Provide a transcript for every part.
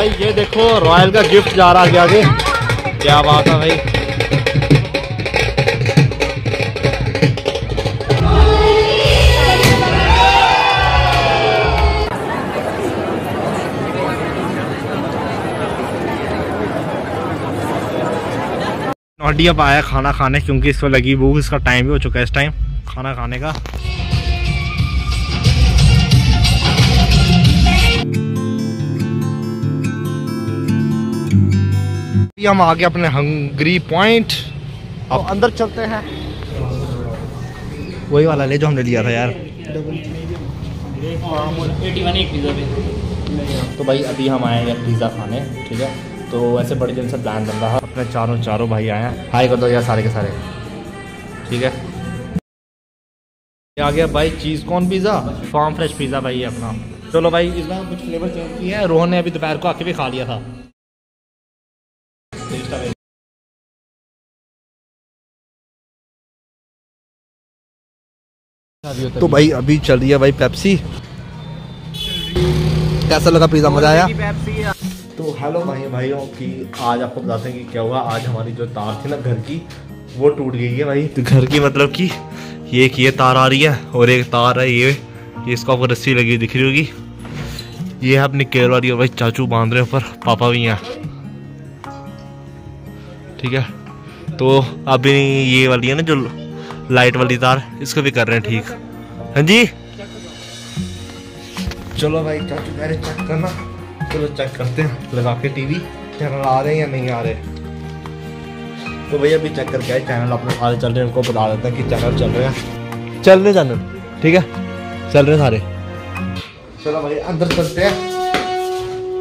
भाई, ये देखो, रॉयल का गिफ्ट जा रहा आगे आगे। क्या बात है भाई। अब आया खाना खाने, क्योंकि इसको लगी भूख, इसका टाइम भी हो चुका है इस टाइम खाना खाने का। हम आ गए अपने हंगरी पॉइंट अब अंदर चलते हैं। वही वाला ले जो हमने लिया था यार। तो भाई अभी हम आए हैं पिज़्ज़ा खाने ठीक है? तो ऐसे बड़े दिन से प्लान बन रहा। है अपने चारों चारों भाई आए हैं। हाई कर दो यार सारे के सारे। ठीक है? आ गया भाई cheese corn pizza farm fresh pizza भाई अपना। चलो भाई इस बार कुछ फ्लेवर चेंज किया है। रोहन ने अभी दोपहर को आके भी खा लिया था। तो भाई अभी चल रही है भाई पेप्सी कैसा लगा पिज़्ज़ा? मज़ा आया? तो हेलो भाई भाइयों की आज आपको बताते हैं कि क्या हुआ। आज हमारी जो तार थी ना घर की वो टूट गई है भाई। तो घर की मतलब कि ये एक ये तार आ रही है और एक तार है ये। ये इसको आपको रस्सी लगी हुई दिख रही होगी। ये है अपनी केयर वाली और भाई चाचू बाँध रहे हैं ऊपर। पापा भी हैं। ठीक है? तो अभी ये वाली है ना जो लाइट वाली तार इसको भी कर रहे हैं ठीक। हाँ जी? चलो भाई चाचू कह रहे चेक करना। चलो चेक करते हैं लगा के टीवी चैनल आ रहे हैं या नहीं आ रहे? तो भैया अभी चेक करके आए चैनल अपने सारे चल रहे हैं उनको बता देते हैं कि चैनल चल रहे हैं। चल रहे चैनल ठीक है? चल रहे सारे। चलो भाई अंदर चलते हैं।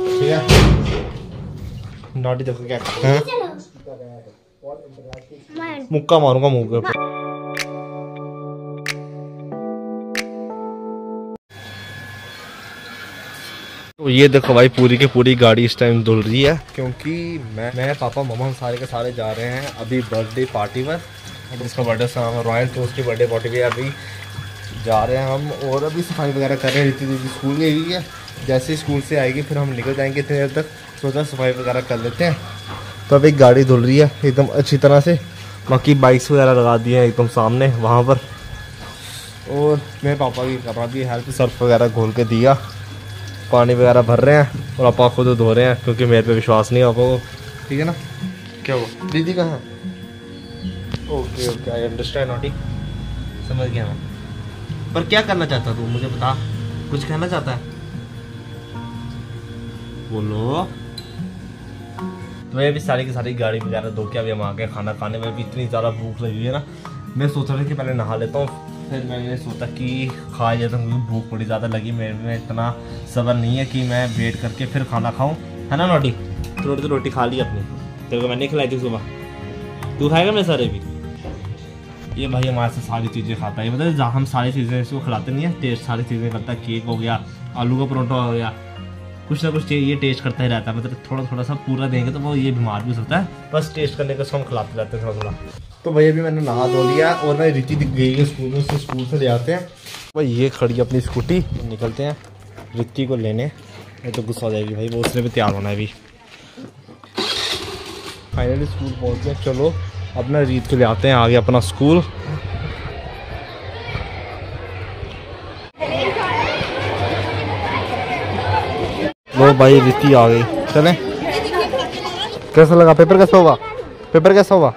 ठीक है? नॉटी देखो क्या मुक्का मारूँगा मुँह के ऊपर। तो ये देखो भाई, पूरी की पूरी गाड़ी इस टाइम धुल रही है। क्योंकि मैं मैं, पापा, मम्मा, हम सारे के सारे जा रहे हैं अभी बर्थडे पार्टी पर। उसका बर्थडे रॉयल तो उसकी बर्थडे पार्टी भी अभी जा रहे हैं हम। और अभी सफ़ाई वगैरह कर रहे हैं रीति दीदी स्कूल गई है। जैसे स्कूल से आएगी, फिर हम निकल जाएँगे इतनी देर तक। सोचा सफ़ाई वगैरह कर लेते हैं। तो अभी गाड़ी धुल रही है, एकदम अच्छी तरह से। बाकी बाइक्स वगैरह लगा दिए हैं एकदम सामने, वहाँ पर। और मेरे पापा की रहा भी हेल्प सर्फ वगैरह घोल के दिया। पानी वगैरह भर रहे हैं और आपा खुद धो रहे हैं क्योंकि मेरे पे विश्वास नहीं है आपको ठीक है ना? क्या हुआ? दीदी कहाँ okay okay I understand naughty समझ गया मैं। पर क्या करना चाहता तू? मुझे बता। कुछ कहना चाहता है? बोलो। तो मैं भी सारी की सारी गाड़ी वगैरह धो के अभी हम आ गए खाना खाने में। भी इतनी ज़्यादा भूख लगी है ना। मैं सोच रहा था कि पहले नहा लेता हूँ, फिर मैंने सोचा कि खा जाता हूँ क्योंकि भूख बड़ी ज़्यादा लगी, मेरे में इतना सबर नहीं है कि मैं वेट करके फिर खाना खाऊँ। है ना, नोटी? थोड़ी तो रोटी खा ली अपनी। तेरे को मैंने खिलाई थी सुबह। तू खाएगा मैं सारे भी? ये भाई हमारे से सारी चीज़ें खाता है। मतलब जहाँ हम सारी चीज़ें इसको खिलाते नहीं है टेस्ट सारी चीज़ें करता है। केक हो गया, आलू का परोठा हो गया, कुछ ना कुछ ये टेस्ट करता ही रहता है। मतलब थोड़ा थोड़ा सा पूरा देंगे तो वो ये बीमार भी हो सकता है। बस टेस्ट करने का हम खिलाते रहते हैं थोड़ा थोड़ा तो भैया भी मैंने नहा धो लिया और मैं रीति दिख गई है स्कूल में, उससे स्कूल से ले आते हैं। भाई ये खड़ी अपनी स्कूटी, निकलते हैं रित्ती को लेने। ये तो गुस्सा हो जाएगी भाई, वो उसने भी तैयार होना है अभी। फाइनली स्कूल पहुँच गए, चलो अपना रीत को ले आते हैं, आगे अपना स्कूल। लो भाई रीति आ गई। चले। कैसा लगा? पेपर कैसा हुआ पेपर कैसा हुआ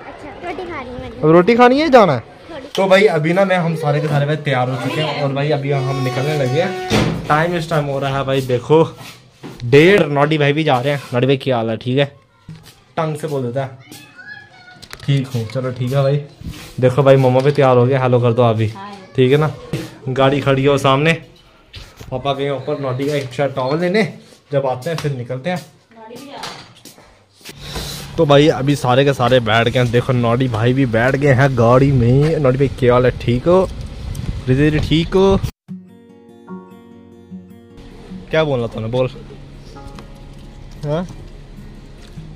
अब रोटी खानी है जाना है। तो भाई अभी ना मैं हम सारे के सारे भाई तैयार हो चुके हैं और भाई अभी हम निकलने लगे हैं। टाइम इस टाइम हो रहा है भाई देखो। डेढ़ नॉडी भाई भी जा रहे हैं नॉडी भाई क्या हाल है ठीक है? टंग से बोल देता है। ठीक हूँ चलो ठीक है भाई। देखो भाई मम्मा भी तैयार हो गया हेलो कर दो अभी। ठीक है ना? गाड़ी खड़ी हो सामने। पापा गए ऊपर नॉडी का एक शर्ट टॉवल लेने। जब आते हैं फिर निकलते हैं। तो भाई अभी सारे के सारे बैठ गए हैं। देखो नॉडी भाई भी बैठ गए हैं गाड़ी में। नॉडी भाई क्या हाल है? ठीक हो? रिजी जी ठीक हो? क्या बोलना तूने बोल। हाँ?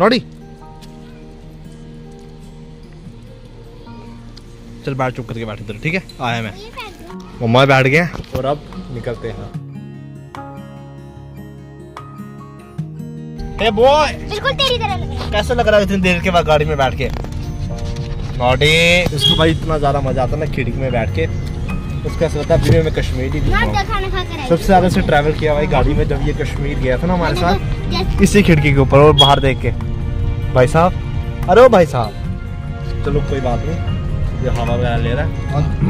नॉडी? चल बैठ चुप करके बैठ इधर ठीक है? आया मैं। मम्मा बैठ गए और अब निकलते हैं। हे बॉय बिल्कुल तेरी तरह लग। रहा है कैसा लग रहा है इतनी देर के बाद गाड़ी में बैठ के? नॉटी इसको भाई इतना ज़्यादा मज़ा आता है ना खिड़की में बैठ के। उसको लगता है अभी मैं कश्मीर ही सबसे ज़्यादा से ट्रैवल किया भाई गाड़ी में जब ये कश्मीर गया था ना हमारे साथ इसी खिड़की के ऊपर और बाहर देख के। भाई साहब अरे ओ भाई साहब। चलो कोई बात नहीं। ये हवा वगैरह ले रहा है।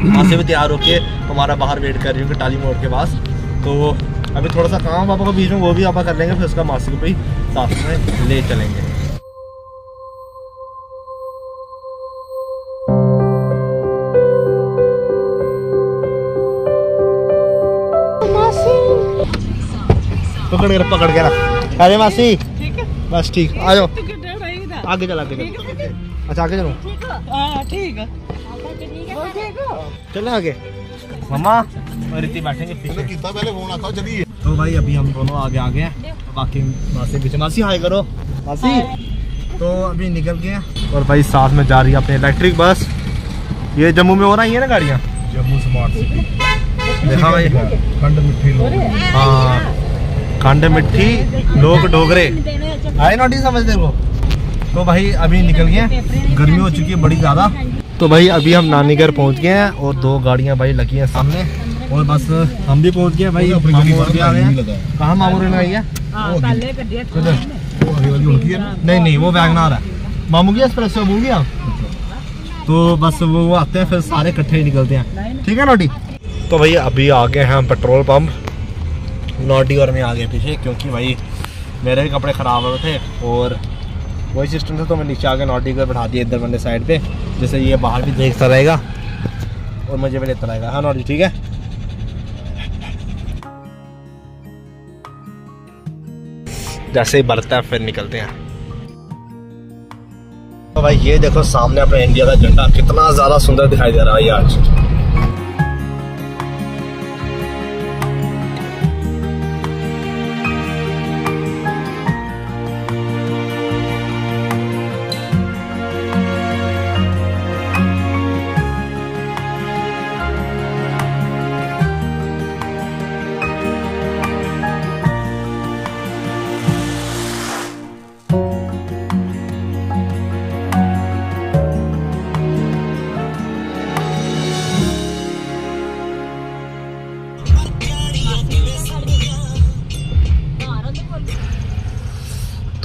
वहाँ से भी तैयार होके हमारा बाहर वेट कर रही हूँ टाली मोड़ के पास। तो अभी थोड़ा सा काम पापा को बीच में वो भी पापा कर लेंगे फिर उसका मासी को भी। साथ में ले चलेंगे। पकड़ पकड़ के अरे मासी। बस ठीक आ जाओ। आगे चल आगे चल। अच्छा आगे चलो। ठीक है। चलो आगे। मम्मा और इतनी बैठेंगे पहले फ़ोन चलिए। तो भाई अभी हम दोनों आगे आ गए हैं। बाकी मासी पीछे। मासी हाई करो। मासी तो अभी निकल गए और भाई साथ में जा रही है अपनी इलेक्ट्रिक बस ये जम्मू में हो रही है ना गाड़ियाँ? जम्मू स्मार्ट सिटी देखा भाई। खंड मिट्टी हाँ। खंड मिट्टी लोग डोगरे। आए नोटी समझते वो तो भाई अभी निकल गए गर्मी हो चुकी है बड़ी ज़्यादा। तो भाई अभी हम नानी घर पहुँच गए हैं और दो गाड़ियाँ भाई लगी हैं सामने। और बस हम भी पहुँच गए भाई कहाँ मामू रेन आई है? नहीं नहीं वो वैगनार है। मामू गया एक्सप्रेस हो गया तो बस वो आते हैं फिर सारे इकट्ठे ही निकलते हैं। ठीक है नोटी तो भाई अभी आ गए हैं हम पेट्रोल पंप। नोटी और मैं आ गए पीछे क्योंकि भाई मेरे भी कपड़े ख़राब हो रहे थे और वही सिस्टम था तो मैं नीचे आके नोटी को बैठा दिया इधर मैंने साइड पे। जैसे ये बाहर भी देखता रहेगा। और मुझे भी लेता रहेगा। हाँ नोटी ठीक है? जैसे ही बढ़ता है, फिर निकलते हैं। तो भाई, ये देखो सामने अपने इंडिया का झंडा। कितना ज़्यादा सुंदर दिखाई दे रहा है आज।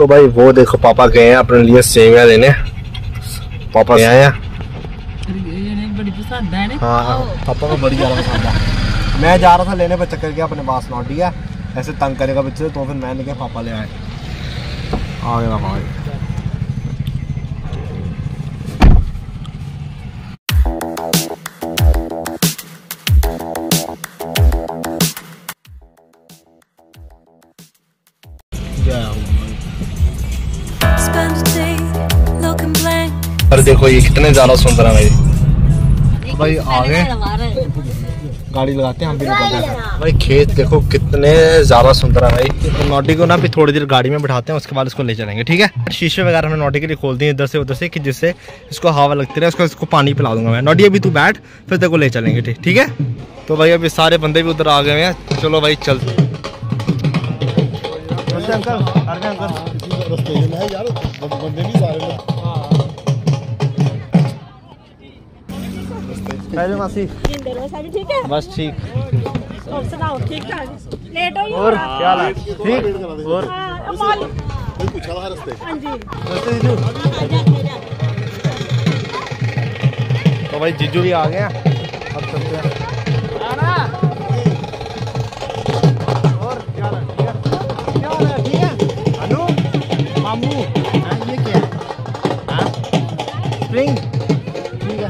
तो भाई वो देखो, पापा गए हैं अपने लिए सेविया लेने। पापा ले आए हैं। है है। मैं जा रहा था लेने, पर चक्कर गया अपने पास लौट गया। ऐसे तंग करेगा बच्चे तो फिर मैंने क्या पापा ले आए। आ गया भाई। इधर देखो ये कितने ज़्यादा सुंदर है भाई। भाई आ गए गाड़ी लगाते हैं हम भी भाई खेत देखो कितने ज़्यादा सुंदर है भाई। तो नोटी को ना भी थोड़ी देर गाड़ी में बैठाते हैं उसके बाद इसको ले चलेंगे ठीक है? शीशे वगैरह हमने नोटी के लिए खोल दिए इधर से उधर से कि जिससे इसको हवा लगती रहे उसको इसको पानी पिला दूँगा मैं। नोटी अभी तू बैठ फिर देखो ले चलेंगे ठीक है? तो भाई अभी सारे बंदे भी उधर आ गए हैं चलो भाई चल। अंकल। अंकल। बंदे भी सारे हेलो मासी। बस ठीक। और सुनाओ ठीक ठाक? लेट हो और क्या हाल ठीक। और? कोई पूछा था रास्ते हाँ जी। रास्ते जीजू। तो भाई जीजू भी आ गए अब चलते हैं। आना और क्या हाल है? क्या हाल है? ठीक है? अनु? मामू? हाँ, ये क्या है? हाँ? स्प्रिंग? ठीक है।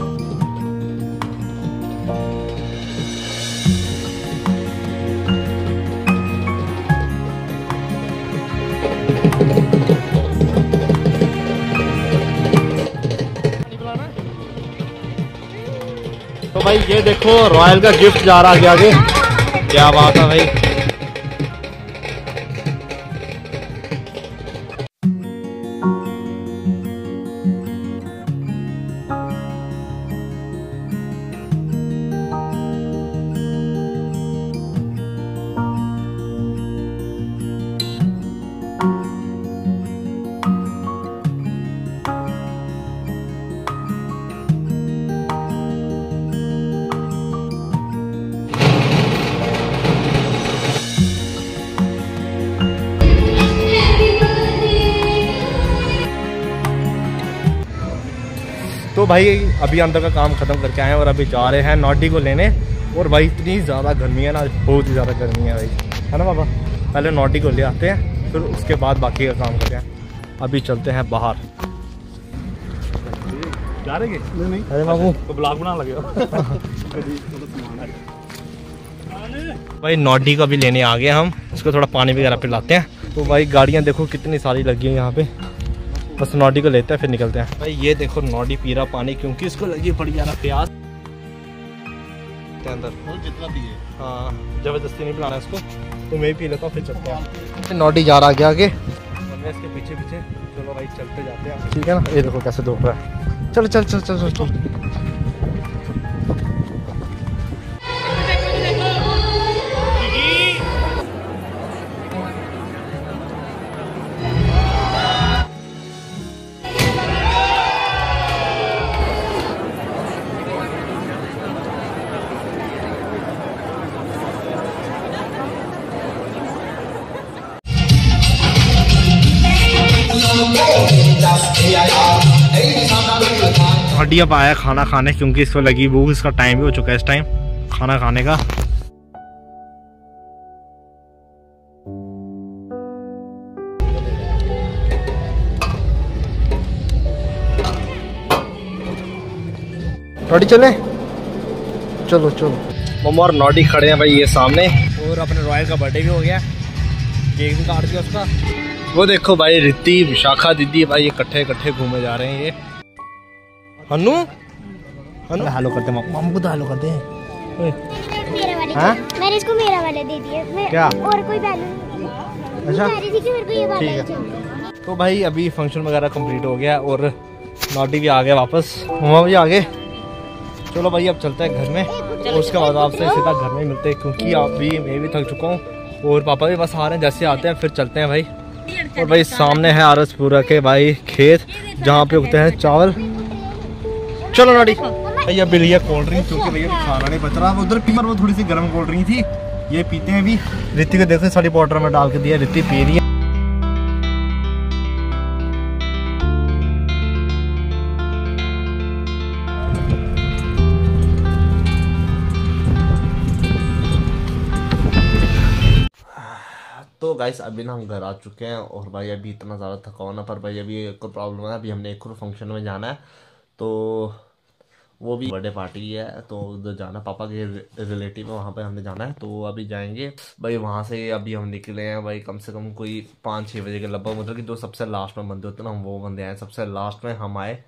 भाई ये देखो रॉयल का गिफ्ट जा रहा है आगे। क्या बात है भाई। तो भाई अभी अंदर का काम खत्म करके आए हैं और अभी जा रहे हैं नॉटी को लेने। और भाई इतनी ज़्यादा गर्मी है ना बहुत ही ज़्यादा गर्मी है भाई। है ना बाबा? पहले नॉटी को ले आते हैं फिर उसके बाद बाकी का काम करते हैं। अभी चलते हैं बाहर। जा रहे नहीं नहीं। अरे बाबू। तो ब्लॉग बना लगे भाई नॉटी को भी लेने आ गए हम। उसको थोड़ा पानी वगैरह पिलाते हैं। तो भाई गाड़ियाँ देखो कितनी सारी लगी हैं यहाँ पे। बस नॉडी को लेते हैं फिर निकलते हैं। भाई ये देखो नॉडी पी रहा पानी क्योंकि इसको लगी पड़ी जा रहा प्यास। अंदर? जितना दिए हाँ। ज़बरदस्ती नहीं पिलाना इसको। तो मैं ही पी लेता हूँ फिर चलते हैं। नॉडी जा रहा आगे आगे। मैं इसके पीछे पीछे। चलो भाई चलते जाते हैं। ठीक है ना? ये देखो कैसे धोख रहा है। चलो चल चल चल चल चल। हड्डी अब आया खाना खाने क्योंकि इसको लगी भूख इसका टाइम भी हो चुका है इस टाइम खाना खाने का। नोटी चले? चलो चलो। मम्मा और नोटी खड़े हैं भाई ये सामने। और अपने रॉयल का बर्थडे भी हो गया। केक भी काट दिया उसका। वो देखो भाई रिद्धि विशाखा दीदी भाई इकट्ठे इकट्ठे घूमे जा रहे हैं ये। हनु? हनु? हेलो करते हैं मामू को तो हेलो करते हैं। मेरा वाला हाँ? मैंने इसको मेरा वाला दे दिया। मैं क्या? और कोई बैलून अच्छा। कह रही थी कि मेरे को ये वाला ठीक है। चाहिए। तो भाई अभी फ़ंक्शन वगैरह कंप्लीट हो गया और नोटी भी आ गया वापस। मम्मा भी आ गए चलो भाई अब चलते हैं घर में। और उसके बाद आपसे सीधा घर में मिलते हैं क्योंकि आप भी मैं भी थक चुका हूँ। और पापा भी बस आ रहे हैं जैसे आते हैं फिर चलते हैं भाई। और भाई सामने है आरसपुरा के भाई खेत जहाँ पे उगते हैं चावल। चलो नोटी भैया बिल लिया कोल्ड ड्रिंक क्योंकि भैया खाना नहीं बच रहा। उधर पी वो थोड़ी सी गर्म कोल्ड ड्रिंक थी। ये पीते हैं अभी। रित्ती को देखो सारी वाटर में डाल के दिया रित्ती पी रही है। तो गाइस अभी ना हम घर आ चुके हैं और भाई अभी इतना ज़्यादा थकान है पर भाई अभी एक और प्रॉब्लम है अभी हमने एक और फ़ंक्शन में जाना है। तो वो भी बर्थडे पार्टी है तो उधर जाना, पापा के रिलेटिव है, वहाँ पे हमने जाना है तो अभी जाएँगे। भाई वहाँ से अभी हम निकले हैं, भाई कम से कम कोई पाँच छः बजे के लगभग मतलब कि जो सबसे लास्ट में बंदे होते ना हम वो बंदे आए, सबसे लास्ट में हम आए,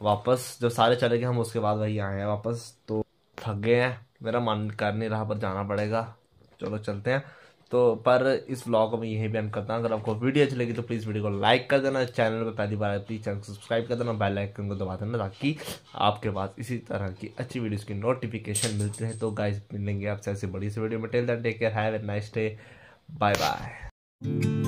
वापस जब सारे चले गए, हम उसके बाद वही आए हैं वापस तो थक गए हैं, मेरा मन कर नहीं रहा, पर जाना पड़ेगा। चलो चलते हैं। तो पर इस ब्लॉग को मैं यही बयान करता हूँ। अगर आपको वीडियो अच्छी लगी तो प्लीज़ वीडियो को लाइक कर देना चैनल पर पहली बार प्लीज़ चैनल को सब्सक्राइब कर देना बेल आइकन को दबा देना ताकि आपके पास इसी तरह की अच्छी वीडियोज़ की नोटिफिकेशन मिलती है तो गाइज़ मिलेंगे आपसे ऐसी बड़ी सी वीडियो में। Tell that take care have a nice day bye bye